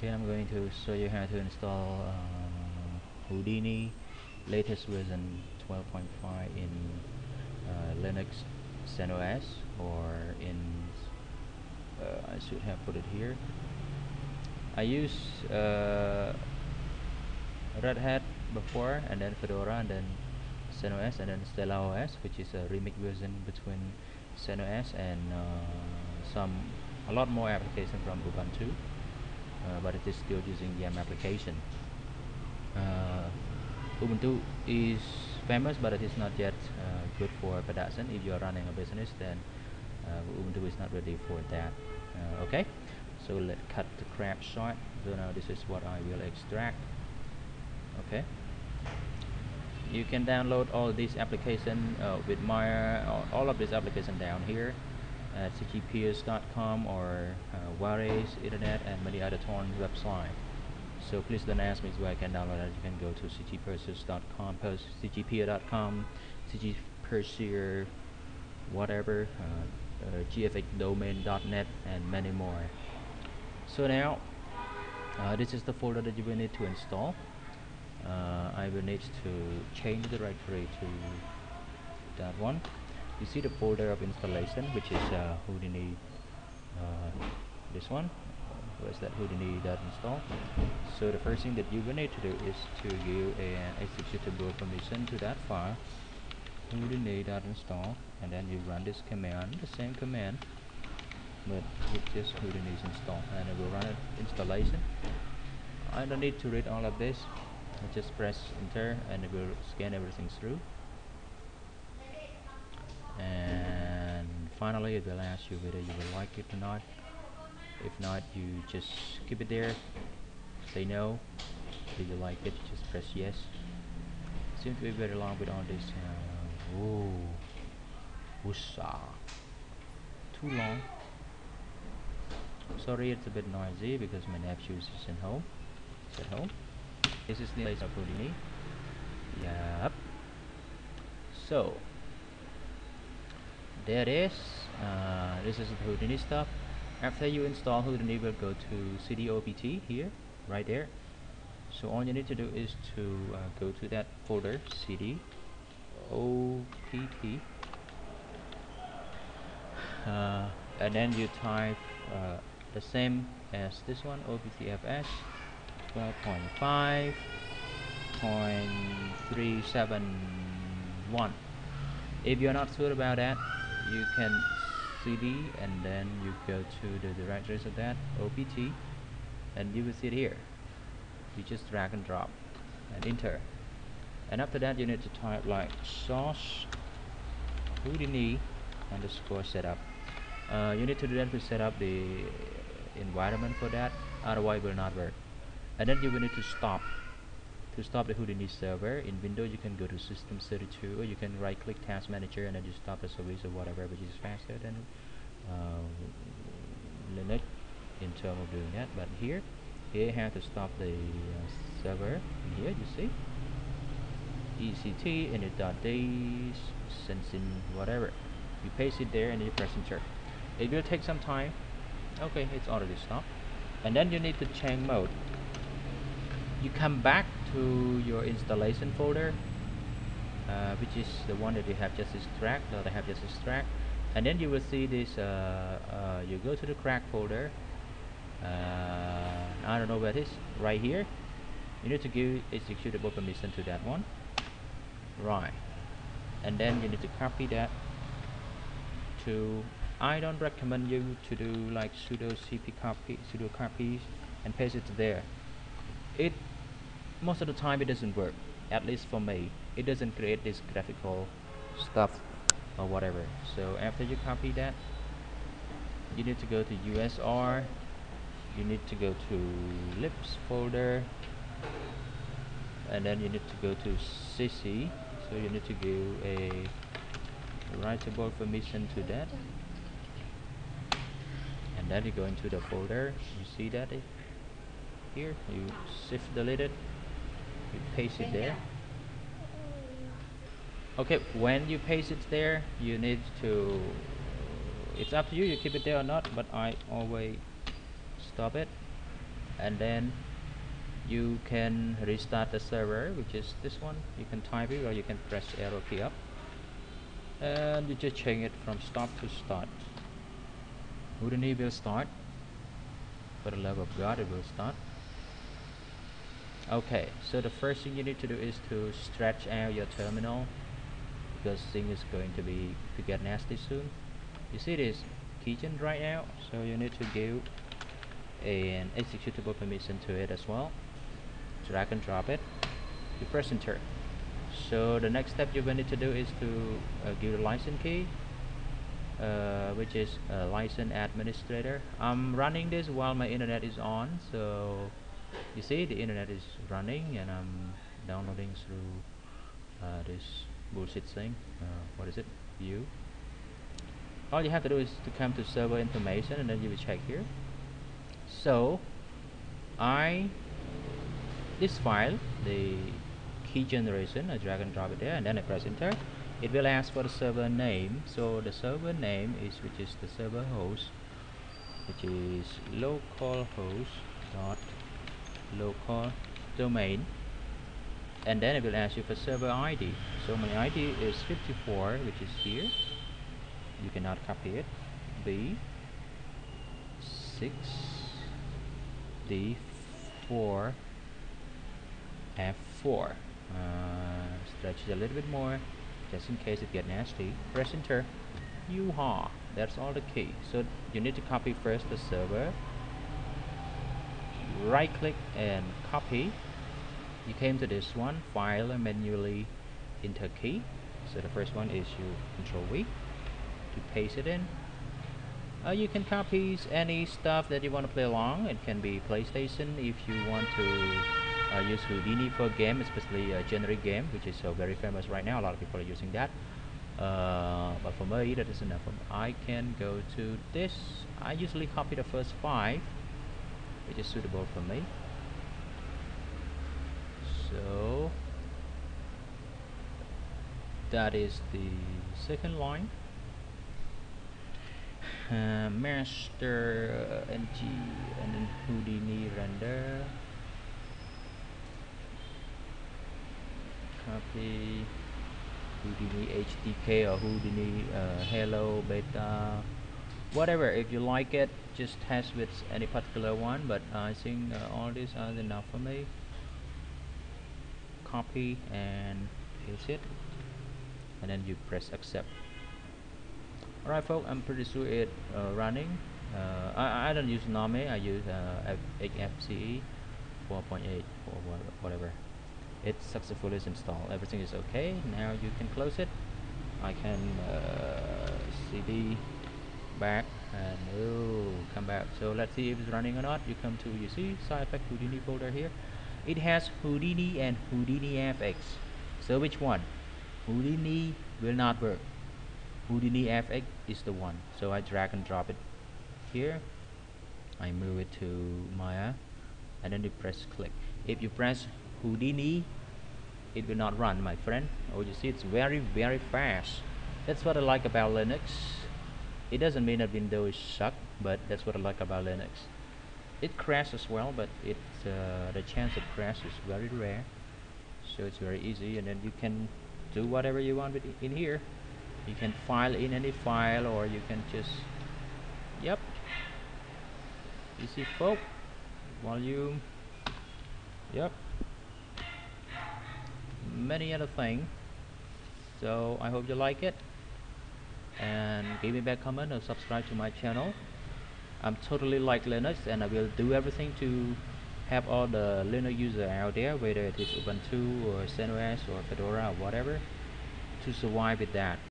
Okay, I'm going to show you how to install uh, Houdini. Latest version 12.5 in uh, Linux CentOS or in uh, I should have put it here. I use uh, Red Hat before and then Fedora and then CentOS and then Stella OS which is a remix version between CentOS and uh, some a lot more application from Ubuntu but it is still using YUM application. Uh, Ubuntu is famous but it is not yet uh, good for production. If you are running a business then uh, Ubuntu is not ready for that. Uh, okay. So let's cut the crap short. So now this is what I will extract. Okay. You can download all these application uh, with my all of this application down here at cgpeers.com or uh, Wares Internet and many other torrent websites. So please don't ask me where I can download it. You can go to cgpeers.com, cgpeer.com, cgpersier, whatever, uh, uh, gfxdomain.net, and many more. So now, uh, this is the folder that you will need to install. Uh, I will need to change the directory to that one you see the folder of installation which is uh, Houdini uh, this one. Where's that Houdini dot install? So the first thing that you will need to do is to give an executable permission to that file Houdini dot install and then you run this command the same command but with just Houdini's install and it will run an installation. I don't need to read all of this. I just press enter and it will scan everything through and finally it will ask you whether you will like it or not if not you just keep it there say no. If you like it? Just press yes. Seems to be very long with all this uh, oh woosa. Too long. Sorry it's a bit noisy because my nephew is at home. It's at home. This is the place of Houdini yep so there it is. Uh, this is the Houdini stuff. After you install Houdini will go to cd opt here right there. So all you need to do is to uh, go to that folder cd opt uh, and then you type uh, the same as this one optfs 12.5.371 if you're not sure about that you can cd and then you go to the directories of that opt and you will see it here. You just drag and drop and enter. And after that you need to type like source houdini underscore setup. Uh, you need to do that to set up the environment for that otherwise it will not work. And then you will need to stop to stop the Houdini server in Windows you can go to system 32 or you can right click task manager and then just stop the service or whatever which is faster than uh, Linux in terms of doing that. But here here you have to stop the uh, server here you see? ECT init.d sensing whatever. You paste it there and you press enter. It will take some time. Okay it's already stopped. And then you need to change mode. You come back to your installation folder uh, which is the one that you have just extract or they have just extract. And then you will see this uh, uh, you go to the crack folder. Uh, I don't know where it is right here. You need to give executable permission to that one. Right. And then you need to copy that to I don't recommend you to do like sudo cp copy sudo copies and paste it there. It most of the time it doesn't work at least for me. It doesn't create this graphical stuff or whatever. So after you copy that you need to go to USR you need to go to libs folder. And then you need to go to cc so you need to give a writable permission to that. And then you go into the folder. You see that here? You shift delete it you paste it there? Okay when you paste it there you need to it's up to you you keep it there or not but I always stop it. And then you can restart the server which is this one. You can type it or you can press arrow key up. And you just change it from stop to start. Houdini will start. For the love of God it will start okay so the first thing you need to do is to stretch out your terminal because thing is going to be to get nasty soon. You see this keygen right now so you need to give an executable permission to it as well. Drag and drop it. You press enter. So the next step you will need to do is to uh, give the license key uh, which is a license administrator. I'm running this while my internet is on so you see the internet is running and I'm downloading through uh, this bullshit thing. Uh, what is it? View all you have to do is to come to server information and then you will check here. So I this file the key generation I drag and drop it there and then I press enter. It will ask for the server name. So the server name is which is the server host which is localhost dot local domain. And then it will ask you for server ID so my ID is 54 which is here. You cannot copy it. B 6 D 4 F4 uh, stretch it a little bit more just in case it get nasty. Press enter. You ha that's all the key. So you need to copy first the server right click and copy. You came to this one file manually enter key. So the first one is you control V. To paste it in. Uh, you can copy any stuff that you want to play along. It can be PlayStation if you want to uh, use Houdini for game especially a generic game which is uh, very famous right now. A lot of people are using that. Uh, but for me that is enough I can go to this. I usually copy the first five which is suitable for me. So that is the second line. Uh, master uh, ng and then Houdini render. Copy. Houdini HDK or Houdini uh, Hello Beta whatever if you like it just test with any particular one but I think uh, all these are enough for me. Copy and paste it and then you press accept. Alright folks I'm pretty sure it uh, running. Uh, I, I don't use GNOME I use uh, XFCE 4.8 or whatever. It's successfully installed. Everything is okay. Now you can close it. I can uh, CD back and oh come back. So let's see if it's running or not. You come to you see side effect Houdini folder here. It has Houdini and Houdini FX so which one? Houdini will not work. Houdini FX is the one. So I drag and drop it here. I move it to Maya and then you press click. If you press Houdini it will not run my friend. Oh you see it's very very fast. That's what I like about Linux it doesn't mean that Windows suck but that's what I like about Linux. It crashes as well but it's uh, the chance of crash is very rare. So it's very easy and then you can do whatever you want with in here. You can file in any file or you can just yep. Easy folk volume yep. Many other things so I hope you like it and give me back comment or subscribe to my channel. I'm totally like Linux and I will do everything to have all the Linux user out there whether it is Ubuntu or CentOS or Fedora or whatever to survive with that